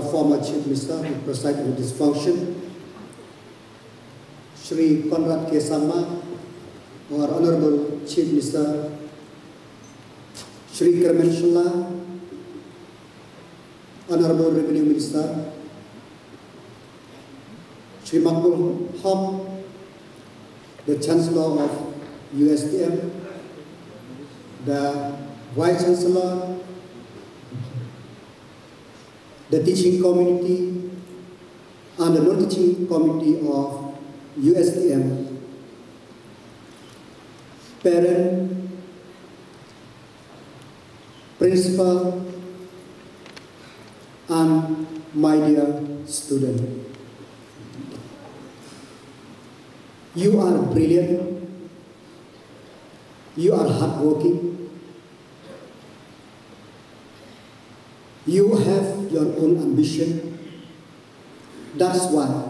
former Chief Minister who presided over this function, Shri Conrad K. Sangma, our Honorable Chief Minister, Sri Kyrmen Shylla, Honorable Revenue Minister, Sri Makbul Haq, the Chancellor of USTM, the Vice Chancellor, the teaching community, and the non-teaching community of USTM, parent, principal, and my dear student. You are brilliant. You are hardworking. You have your own ambition. That's why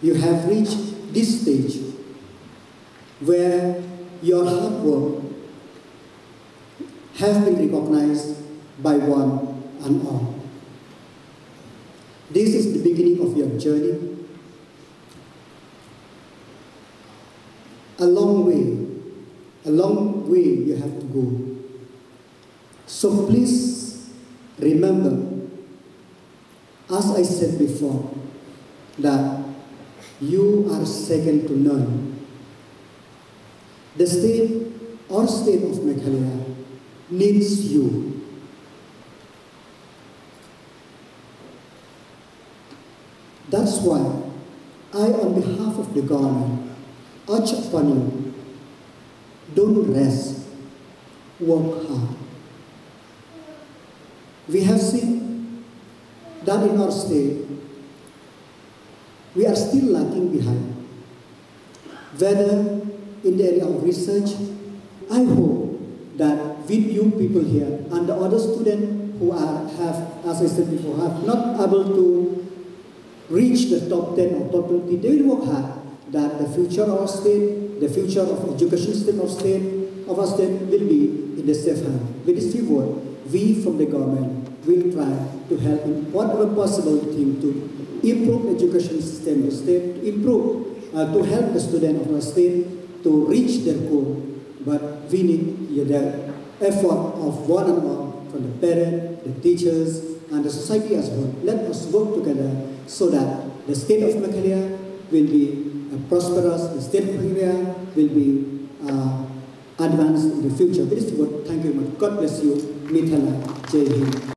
you have reached this stage where your hard work has been recognized by one and all. This is the beginning of your journey. A long way, a long way you have to go. So please remember, as I said before, that you are second to none. The state or state of Meghalaya needs you. That's why I, on behalf of the government, urge upon you, don't rest, work hard. We have seen that in our state, we are still lagging behind. Whether in the area of research, I hope that with you people here and the other students who are, have, as I said before, have not able to reach the top 10 or top 20, they will work hard that the future of our state, the future of education system of state, of our state will be in the safe hand. With this few we from the government will try to help in whatever possible thing to improve education system of state, to improve, uh, to help the student of our state to reach their goal. But we need the effort of one and all, from the parents, the teachers, and the society as well. Let us work together so that the state of Meghalaya will be uh, prosperous, the state of Meghalaya will be uh, advanced in the future. This word, thank you very much. God bless you. Mithala. Jai.